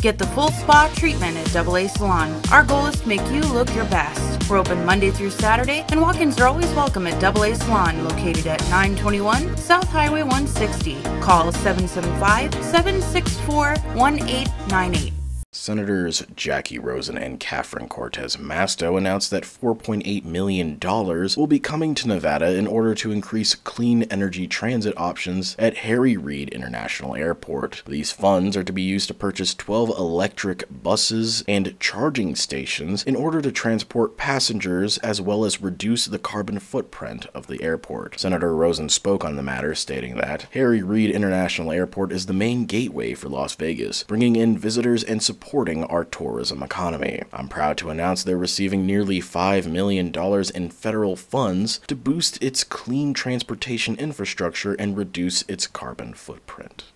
Get the full spa treatment at Double A Salon. Our goal is to make you look your best. We're open Monday through Saturday, and walk-ins are always welcome at Double A Salon, located at 921 South Highway 160. Call 775-764-1898. Senators Jacky Rosen and Catherine Cortez Masto announced that $4.8 million will be coming to Nevada in order to increase clean energy transit options at Harry Reid International Airport. These funds are to be used to purchase 12 electric buses and charging stations in order to transport passengers as well as reduce the carbon footprint of the airport. Senator Rosen spoke on the matter, stating that Harry Reid International Airport is the main gateway for Las Vegas, bringing in visitors and supporting our tourism economy. I'm proud to announce they're receiving nearly $5 million in federal funds to boost its clean transportation infrastructure and reduce its carbon footprint.